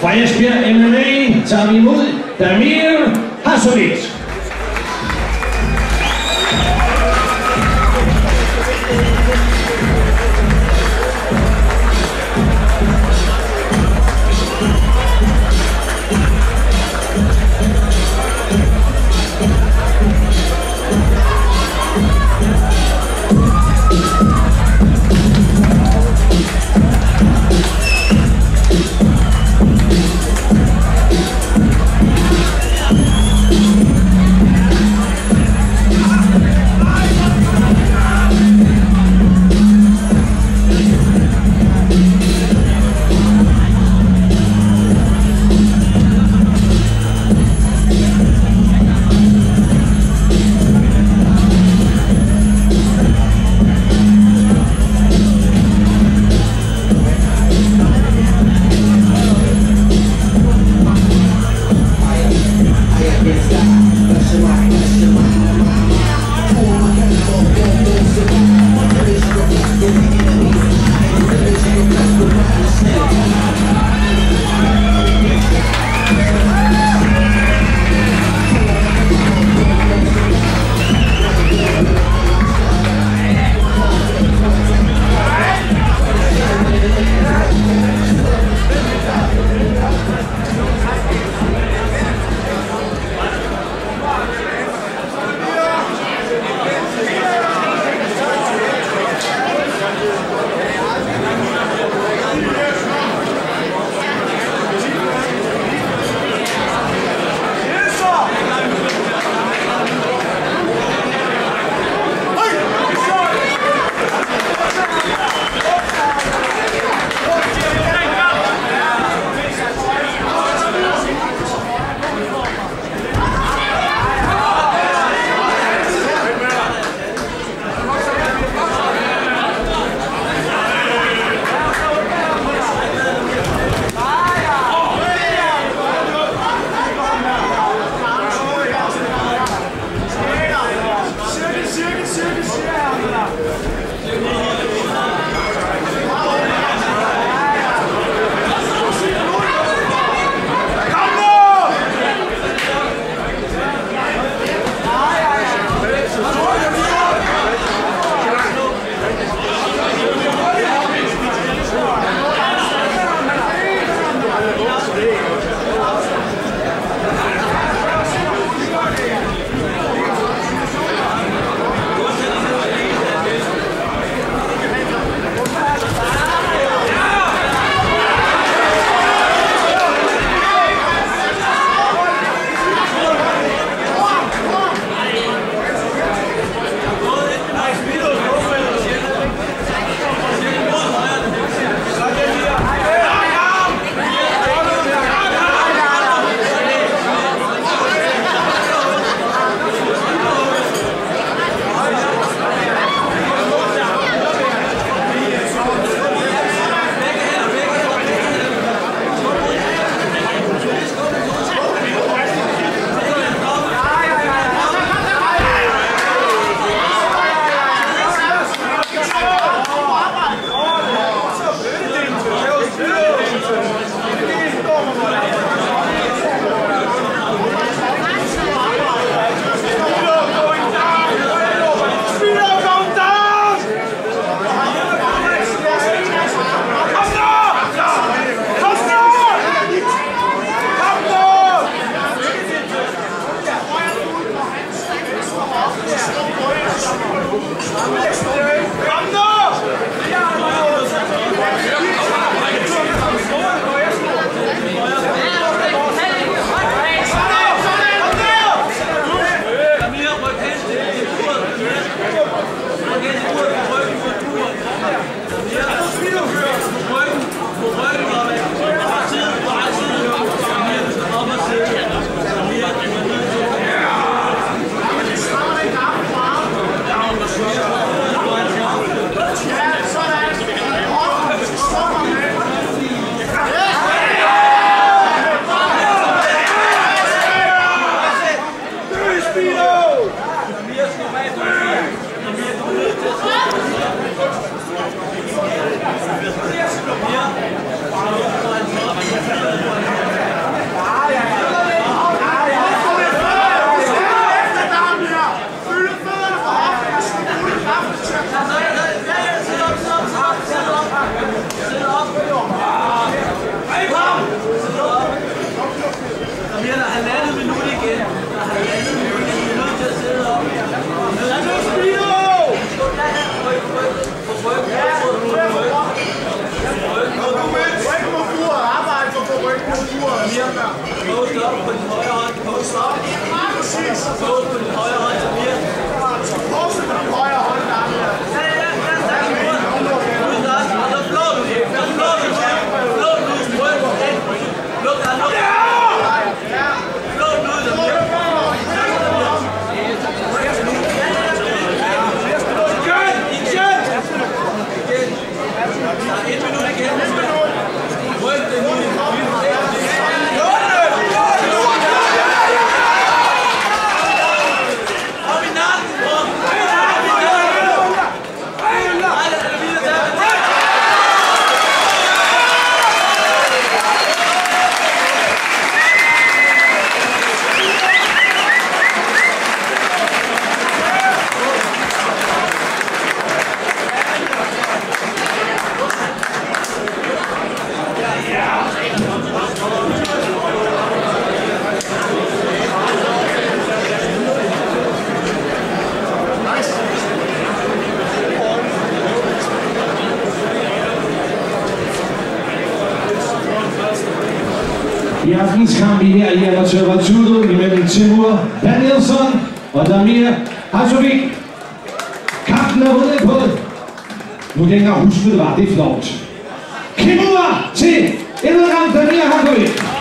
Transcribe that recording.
Fra Esbjerg MMA tager vi imod Damir Hasovic. 吃，吃这样子的。Ja. I aftens kamp i her i Amatør Ratudo imellem Timur Danielson og Damir Hazovic. Kampen er vundet på. Nu kan jeg ikke huske, det var det flot. Kimura til Edward Damir Hazovic.